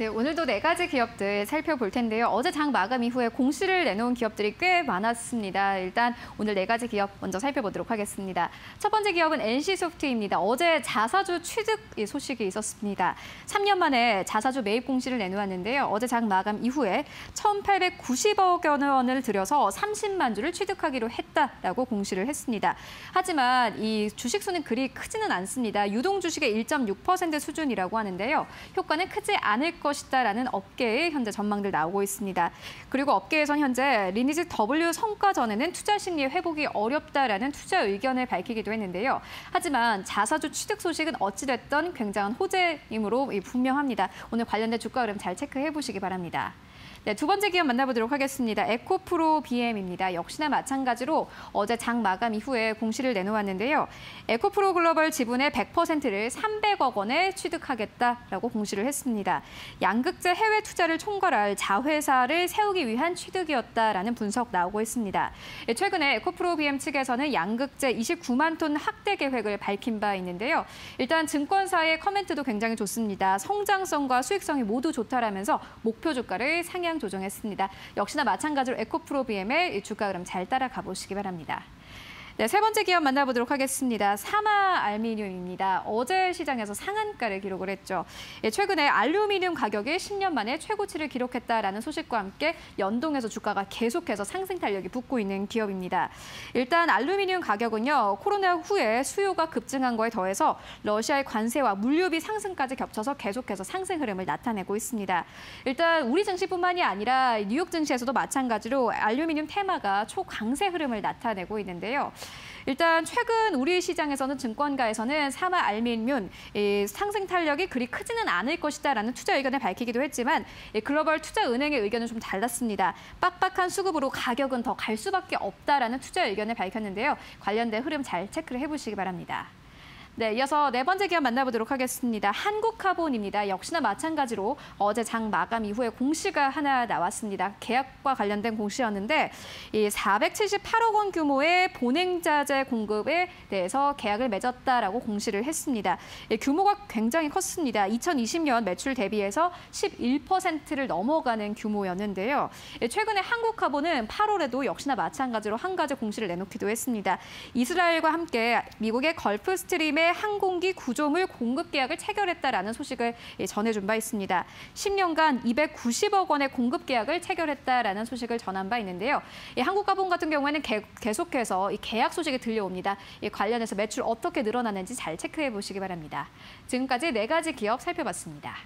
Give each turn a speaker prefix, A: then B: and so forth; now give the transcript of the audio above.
A: 네, 오늘도 네 가지 기업들 살펴볼 텐데요. 어제 장 마감 이후에 공시를 내놓은 기업들이 꽤 많았습니다. 일단 오늘 네 가지 기업 먼저 살펴보도록 하겠습니다. 첫 번째 기업은 NC소프트입니다. 어제 자사주 취득 소식이 있었습니다. 3년 만에 자사주 매입 공시를 내놓았는데요. 어제 장 마감 이후에 1,890억 원을 들여서 30만 주를 취득하기로 했다라고 공시를 했습니다. 하지만 이 주식 수는 그리 크지는 않습니다. 유동 주식의 1.6% 수준이라고 하는데요. 효과는 크지 않을 것 것이다라는 업계의 현재 전망들 나오고 있습니다. 그리고 업계에선 현재 리니지 W 성과 전에는 투자 심리 회복이 어렵다라는 투자 의견을 밝히기도 했는데요. 하지만 자사주 취득 소식은 어찌됐든 굉장한 호재이므로 분명합니다. 오늘 관련된 주가 흐름 잘 체크해 보시기 바랍니다. 네, 두 번째 기업 만나보도록 하겠습니다. 에코프로 BM입니다. 역시나 마찬가지로 어제 장 마감 이후에 공시를 내놓았는데요. 에코프로 글로벌 지분의 100%를 300억 원에 취득하겠다라고 공시를 했습니다. 양극재 해외 투자를 총괄할 자회사를 세우기 위한 취득이었다라는 분석 나오고 있습니다. 예, 최근에 에코프로 BM 측에서는 양극재 29만 톤 확대 계획을 밝힌 바 있는데요. 일단 증권사의 커멘트도 굉장히 좋습니다. 성장성과 수익성이 모두 좋다라면서 목표 주가를 상향 조정했습니다. 역시나 마찬가지로 에코프로비엠의 주가 흐름 잘 따라가 보시기 바랍니다. 네, 세 번째 기업 만나보도록 하겠습니다. 사마 알미늄입니다. 어제 시장에서 상한가를 기록을 했죠. 예, 최근에 알루미늄 가격이 10년 만에 최고치를 기록했다라는 소식과 함께 연동해서 주가가 계속해서 상승 탄력이 붙고 있는 기업입니다. 일단 알루미늄 가격은요. 코로나 후에 수요가 급증한 거에 더해서 러시아의 관세와 물류비 상승까지 겹쳐서 계속해서 상승 흐름을 나타내고 있습니다. 일단 우리 증시뿐만이 아니라 뉴욕 증시에서도 마찬가지로 알루미늄 테마가 초강세 흐름을 나타내고 있는데요. 일단 최근 우리 시장에서는 증권가에서는 사마 알미늄 상승 탄력이 그리 크지는 않을 것이다라는 투자 의견을 밝히기도 했지만 글로벌 투자 은행의 의견은 좀 달랐습니다. 빡빡한 수급으로 가격은 더 갈 수밖에 없다라는 투자 의견을 밝혔는데요. 관련된 흐름 잘 체크를 해보시기 바랍니다. 네, 이어서 네 번째 기업 만나보도록 하겠습니다. 한국카본입니다. 역시나 마찬가지로 어제 장 마감 이후에 공시가 하나 나왔습니다. 계약과 관련된 공시였는데 이 478억 원 규모의 보냉자재 공급에 대해서 계약을 맺었다라고 공시를 했습니다. 예, 규모가 굉장히 컸습니다. 2020년 매출 대비해서 11%를 넘어가는 규모였는데요. 예, 최근에 한국카본은 8월에도 역시나 마찬가지로 한 가지 공시를 내놓기도 했습니다. 이스라엘과 함께 미국의 걸프 스트림의 항공기 구조물 공급 계약을 체결했다라는 소식을 예, 전해준 바 있습니다. 10년간 290억 원의 공급 계약을 체결했다라는 소식을 전한 바 있는데요. 한국가본 같은 경우에는 계속해서 계약 소식이 들려옵니다. 관련해서 매출 어떻게 늘어나는지 잘 체크해 보시기 바랍니다. 지금까지 네 가지 기업 살펴봤습니다.